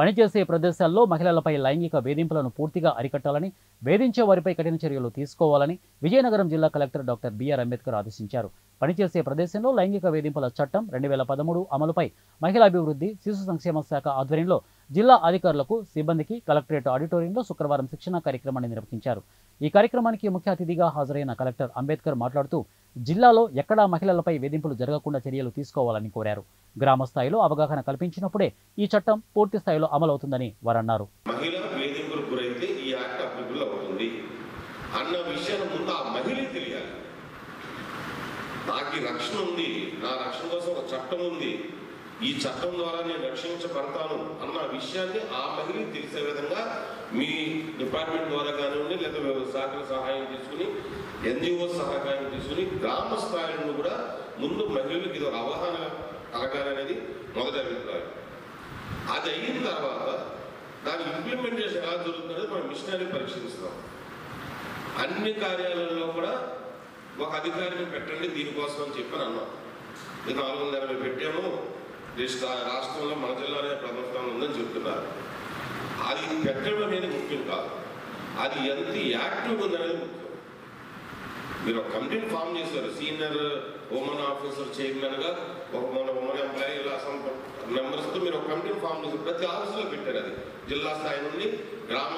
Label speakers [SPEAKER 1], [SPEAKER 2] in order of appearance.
[SPEAKER 1] పనిచేసే ప్రదేశాల్లో మహిళలపై లైంగిక వేధింపులను పూర్తిగా అరికట్టాలని వేధించే వారిపై కఠిన చర్యలు తీసుకోవాలని విజయనగరం జిల్లా కలెక్టర్ డాక్టర్ బిఆర్ అంబేద్కర్ ఆదేశించారు. పనిచేసే ప్రదేశంలో లైంగిక వేధింపుల చట్టం రెండు వేల పదమూడు అమలుపై మహిళాభివృద్ధి శిశు సంక్షేమ శాఖ ఆధ్వర్యంలో జిల్లా అధికారులకు సిబ్బందికి కలెక్టరేట్ ఆడిటోరియంలో శుక్రవారం శిక్షణ కార్యక్రమాన్ని నిర్వహించారు. ఈ కార్యక్రమానికి ముఖ్య అతిథిగా హాజరైన కలెక్టర్ అంబేద్కర్ మాట్లాడుతూ జిల్లాలో ఎక్కడా మహిళలపై వేధింపులు జరగకుండా చర్యలు తీసుకోవాలని కోరారు. గ్రామ స్థాయిలో అవగాహన కల్పించినప్పుడే ఈ చట్టం పూర్తి స్థాయిలో అమలవుతుందని వారన్నారు.
[SPEAKER 2] మహిళ గురైతే ఈ అవుతుంది. అన్న విషయాన్ని ముందు ఆ మహిళ తెలియాలి. నాకు ఈ రక్షణ ఉంది నా రక్షణ కోసం ఒక చట్టం ఉంది. ఈ చట్టం ద్వారా నేను రక్షించబడతాను అన్న విషయాన్ని ఆ మహిళ తెలిసే విధంగా మీ డిపార్ట్మెంట్ ద్వారా కానివ్వండి లేదా శాఖల సహాయం తీసుకుని ఎన్జిఓ సహకారం తీసుకుని గ్రామ స్థాయిలో కూడా ముందు మహిళలకు ఇది ఒక అవగాహన కలగాలనేది మొదటి అభిప్రాయం. అది అయిన తర్వాత దాని ఇంప్లిమెంటేషన్ ఎలా జరుగుతుందో మనం మిషనరీ పరీక్షిస్తాం అన్ని కార్యాలయాల్లో కూడా ఒక అధికారిని పెట్టండి దీనికోసం అని చెప్పి అన్నాం. ఇది నాలుగు వందల అరవై పెట్టాము. రాష్ట్రంలో మన జిల్లానే ప్రథమ స్థానం ఉందని చెప్తున్నారు. అది పెట్టడం అనేది ముఖ్యం కాదు. అది ఎంత యాక్టివ్ ఉందనేది ముఖ్యం. మీరు ఒక కమిటీని ఫామ్ చేశారు. సీనియర్ ఉమెన్ ఆఫీసర్ చైర్మన్గా ఒక మన ఉమెన్ ఎంప్లాయీ ఇలా మెంబర్స్తో మీరు ఒక కమిటీని ఫామ్ చేశారు. ప్రతి ఆఫీసులో పెట్టారు అది. జిల్లా స్థాయి నుండి గ్రామ